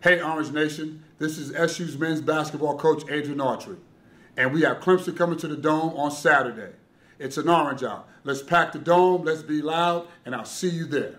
Hey, Orange Nation, this is SU's men's basketball coach, Adrian Autry. And we have Clemson coming to the Dome on Saturday. It's an orange out. Let's pack the Dome, let's be loud, and I'll see you there.